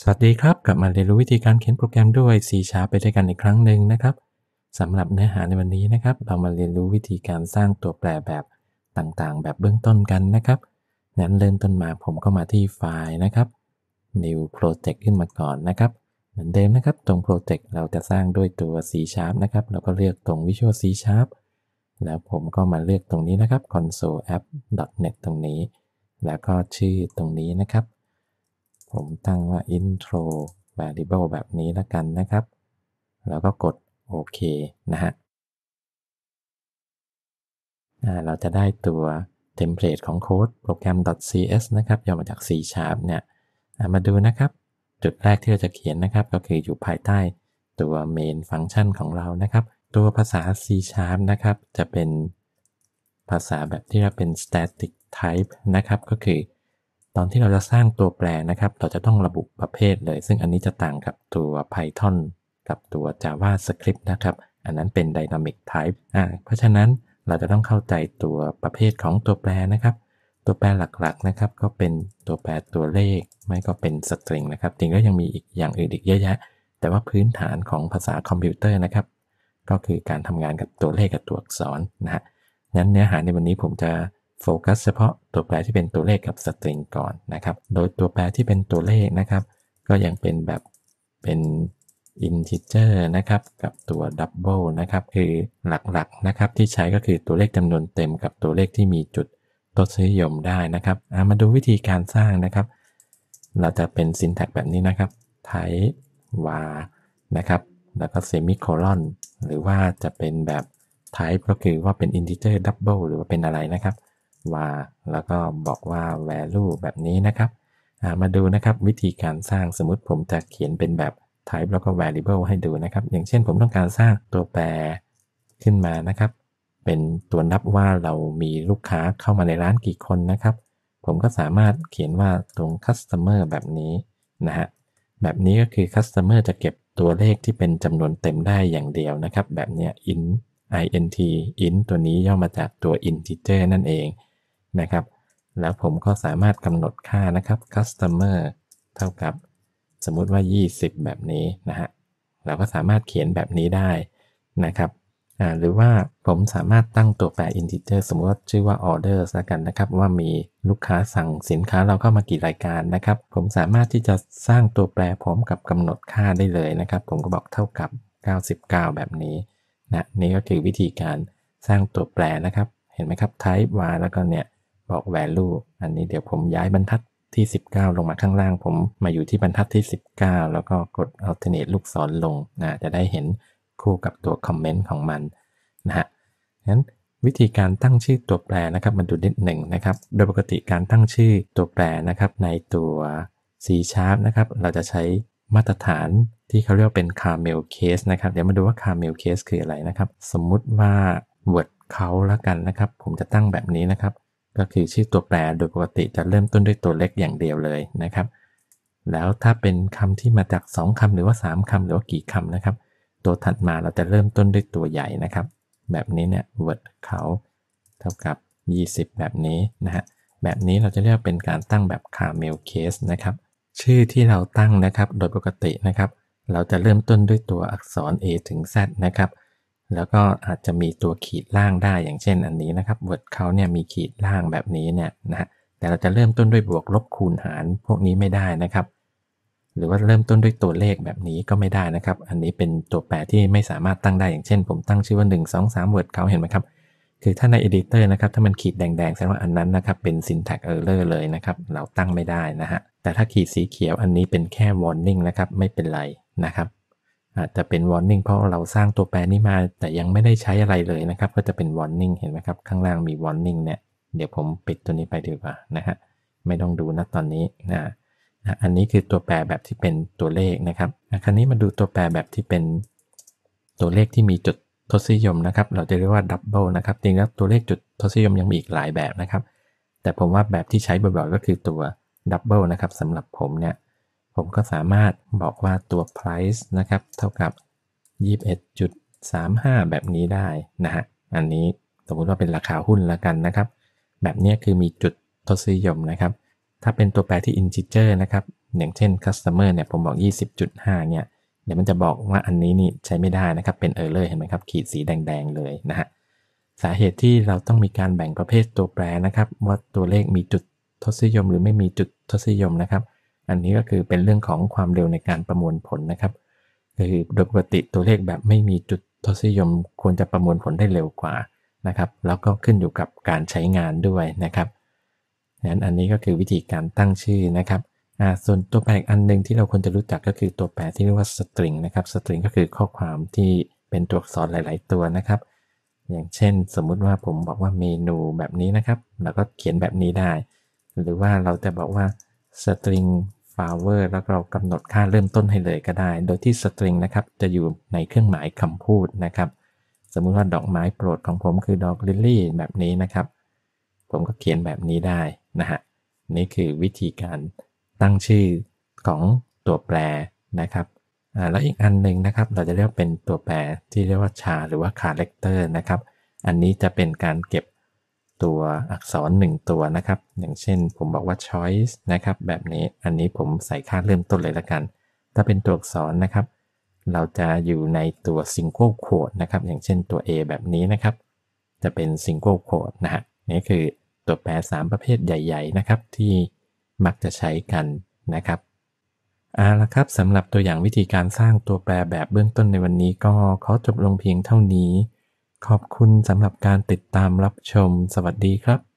สวัสดีครับ กลับมาเรียนรู้วิธีการเขียนโปรแกรมด้วย C Sharp ไปด้วยกันอีกครั้งหนึ่งนะครับสำหรับเนื้อหาในวันนี้นะครับ เรามาเรียนรู้วิธีการสร้างตัวแปรแบบต่างๆ แบบเบื้องต้นกันนะครับงั้นเริ่มต้นมาผมก็มาที่ไฟล์นะครับ New Project ขึ้นมาก่อนนะครับ เหมือนเดิมนะครับ ตรง Project เราจะสร้างด้วยตัว C Sharp นะครับเราก็เลือกตรง Visual C Sharp แล้วผมก็มาเลือกตรงนี้นะครับ console app net ตรงนี้ แล้วก็ชื่อตรงนี้นะครับ ผมตั้งว่า intro variable แบบนี้แล้วกันนะครับ แล้วก็กดโอเคนะฮะเราจะได้ตัวเทมเพลตของโค้ดโปรแกรม .cs นะครับย่อมาจาก C Sharp เนี่ยมาดูนะครับ จุดแรกที่เราจะเขียนนะครับ ก็คืออยู่ภายใต้ตัว main function ของเรานะครับ ตัวภาษา C Sharp นะครับ จะเป็นภาษาแบบที่เราเป็น static type นะครับ ก็คือ ตอนที่เราจะสร้างตัวแปรนะครับ เราจะต้องระบุประเภทเลย ซึ่งอันนี้จะต่างกับตัว Python กับตัว JavaScript นะครับ อันนั้นเป็น dynamic type อ่าเพราะฉะนั้นเราจะต้องเข้าใจตัวประเภทของตัวแปรนะครับ ตัวแปรหลักๆนะครับ ก็เป็นตัวแปรตัวเลข ไม่ก็เป็นสตริงนะครับจริงก็ยังมีอีกอย่างอื่นอีกเยอะแยะ แต่ว่าพื้นฐานของภาษาคอมพิวเตอร์นะครับ ก็คือการทำงานกับตัวเลขกับตัวอักษรนะฮะงั้นเนื้อหาในวันนี้ผมจะ โฟกัสเฉพาะตัวแปรที่เป็นตัวเลขกับสตริงก่อนนะครับ โดยตัวแปรที่เป็นตัวเลขนะครับ ก็ยังเป็นแบบเป็น integer นะครับกับตัว double นะครับคือหลักๆนะครับที่ใช้ก็คือตัวเลขจำนวนเต็มกับตัวเลขที่มีจุดทศนิยมได้นะครับมาดูวิธีการสร้างนะครับ เราจะเป็น syntax แบบนี้นะครับ type var นะครับ แล้วก็ semicolon หรือว่าจะเป็นแบบ type ก็คือว่าเป็น integer double หรือว่าเป็นอะไรนะครับ var แล้วก็บอกว่า value แบบนี้นะครับ มาดูนะครับวิธีการสร้างสมมติผมจะเขียนเป็นแบบ type แล้วก็ variable ให้ดูนะครับ อย่างเช่นผมต้องการสร้างตัวแปรขึ้นมานะครับ เป็นตัวนับว่าเรามีลูกค้าเข้ามาในร้านกี่คนนะครับ ผมก็สามารถเขียนว่าตรง customer แบบนี้นะฮะแบบนี้ก็คือ customer จะเก็บตัวเลขที่เป็นจำนวนเต็มได้อย่างเดียวนะครับ แบบเนี้ย int int int ตัวนี้ย่อมาจากตัว integer นั่นเอง นะครับ แล้วผมก็สามารถกำหนดค่านะครับ customer เท่ากับสมมุติว่า 20 แบบนี้นะฮะ เราก็สามารถเขียนแบบนี้ได้นะครับ หรือว่าผมสามารถตั้งตัวแปร integer สมมติว่าชื่อว่า orders แล้วกันนะครับ ว่ามีลูกค้าสั่งสินค้าเราเข้ามากี่รายการนะครับ ผมสามารถที่จะสร้างตัวแปรพร้อมกับกำหนดค่าได้เลยนะครับ ผมก็บอกเท่ากับ 99 แบบนี้นะนี่ก็คือวิธีการสร้างตัวแปรนะครับ เห็นไหมครับ type var แล้วก็เนี่ย บอก value อันนี้เดี๋ยวผมย้ายบรรทัดที่ 19 ลงมาข้างล่าง ผมมาอยู่ที่บรรทัดที่ 19 แล้วก็กด alternate ลูกศรลงนะจะได้เห็นคู่กับตัวคอมเมนต์ของมันนะฮะงั้นวิธีการตั้งชื่อตัวแปรนะครับมาดูนิดหนึ่งนะครับ โดยปกติการตั้งชื่อตัวแปรนะครับในตัว C Sharp นะครับเราจะใช้มาตรฐานที่เขาเรียกเป็น Camel Case นะครับ เดี๋ยวมาดูว่า Camel Case คืออะไรนะครับ สมมุติว่า word เขาแล้วกันนะครับ ผมจะตั้งแบบนี้นะครับ ก็คือชื่อตัวแปรโดยปกติจะเริ่มต้นด้วยตัวเล็กอย่างเดียวเลยนะครับ แล้วถ้าเป็นคำที่มาจาก 2คำหรือว่า 3คำหรือว่ากี่คำนะครับ ตัวถัดมาเราจะเริ่มต้นด้วยตัวใหญ่นะครับ แบบนี้เนี่ย word เขาเท่ากับ 20 แบบนี้นะฮะแบบนี้เราจะเรียกเป็นการตั้งแบบ Camel Case นะครับ ชื่อที่เราตั้งนะครับโดยปกตินะครับ เราจะเริ่มต้นด้วยตัวอักษร A ถึง Z นะครับ แล้วก็อาจจะมีตัวขีดล่างได้อย่างเช่นอันนี้นะครับ word เขาเนี่ยมีขีดล่างแบบนี้เนี่ยนะฮะแต่เราจะเริ่มต้นด้วยบวกลบคูณหารพวกนี้ไม่ได้นะครับ หรือว่าเริ่มต้นด้วยตัวเลขแบบนี้ก็ไม่ได้นะครับ อันนี้เป็นตัวแปรที่ไม่สามารถตั้งได้อย่างเช่น ผมตั้งชื่อว่า 1 2 3 word เขาเห็นไหมครับ คือถ้าใน editor นะครับ ถ้ามันขีดแดงๆแสดงว่าอันนั้นนะครับเป็น syntax error เลยนะครับ เราตั้งไม่ได้นะฮะแต่ถ้าขีดสีเขียวอันนี้เป็นแค่ warning นะครับไม่เป็นไรนะครับ อาจจะเป็น warning เพราะเราสร้างตัวแปรนี้มา แต่ยังไม่ได้ใช้อะไรเลยนะครับ ก็จะเป็น warning เห็นไหมครับ ข้างล่างมี warning เนี่ย เดี๋ยวผมปิดตัวนี้ไปดีกว่านะฮะ ไม่ต้องดูนะตอนนี้นะอันนี้คือตัวแปรแบบที่เป็นตัวเลขนะครับ คราวนี้มาดูตัวแปรแบบที่เป็นตัวเลขที่มีจุดทศนิยมนะครับ เราจะเรียกว่า double นะครับจริงๆแล้วตัวเลขจุดทศนิยมยังมีอีกหลายแบบนะครับ แต่ผมว่าแบบที่ใช้บ่อยๆก็คือตัว double นะครับสำหรับผมเนี่ย ผมก็สามารถบอกว่าตัว price นะครับ เท่ากับ 21.35 แบบนี้ได้นะฮะ อันนี้สมมติว่าเป็นราคาหุ้นแล้วกันนะครับ แบบนี้คือมีจุดทศนิยมนะครับ ถ้าเป็นตัวแปรที่ integer นะครับ อย่างเช่น customer เนี่ยผมบอก 20.5 เนี่ย เดี๋ยวมันจะบอกว่าอันนี้นี่ใช้ไม่ได้นะครับ เป็น error เห็นไหมครับ ขีดสีแดงๆเลยนะฮะ สาเหตุที่เราต้องมีการแบ่งประเภทตัวแปรนะครับ ว่าตัวเลขมีจุดทศนิยมหรือไม่มีจุดทศนิยมนะครับ อันนี้ก็คือเป็นเรื่องของความเร็วในการประมวลผลนะครับคือโดยปกติตัวเลขแบบไม่มีจุดทศนิยมควรจะประมวลผลได้เร็วกว่านะครับ แล้วก็ขึ้นอยู่กับการใช้งานด้วยนะครับนั้นอันนี้ก็คือวิธีการตั้งชื่อนะครับส่วนตัวแปรอีกอันหนึ่งที่เราควรจะรู้จักก็คือตัวแปรที่เรียกว่า string นะครับ string ก็คือข้อความที่เป็นตัวอักษรหลาย ๆ ตัวนะครับ อย่างเช่น สมมุติว่าผมบอกว่าเมนูแบบนี้นะครับ เราก็เขียนแบบนี้ได้ หรือว่าเราจะบอกว่า string flower แล้วเรากำหนดค่าเริ่มต้นให้เลยก็ได้ โดยที่ string นะครับ จะอยู่ในเครื่องหมายคำพูดนะครับ สมมุติว่าดอกไม้โปรดของผมคือดอกลิลลี่แบบนี้นะครับ ผมก็เขียนแบบนี้ได้นะฮะ นี่คือวิธีการตั้งชื่อของตัวแปรนะครับแล้วอีกอันหนึ่งนะครับ เราจะเรียกเป็นตัวแปรที่เรียกว่าชาหรือว่า character นะครับ อันนี้จะเป็นการเก็บ ตัวอักษร 1 ตัวนะครับ อย่างเช่นผมบอกว่า choice นะครับ แบบนี้อันนี้ผมใส่ค่าเริ่มต้นเลยละกัน ถ้าเป็นตัวอักษรนะครับ เราจะอยู่ในตัว single quote นะครับ อย่างเช่นตัว A แบบนี้นะครับ จะเป็น single quote นะฮะนี่คือตัวแปร 3 ประเภทใหญ่ ๆ นะครับ ที่มักจะใช้กันนะครับเอาละครับสำหรับตัวอย่างวิธีการสร้างตัวแปรแบบเบื้องต้นในวันนี้ก็ขอจบลงเพียงเท่านี้ ขอบคุณสำหรับการติดตามรับชม สวัสดีครับ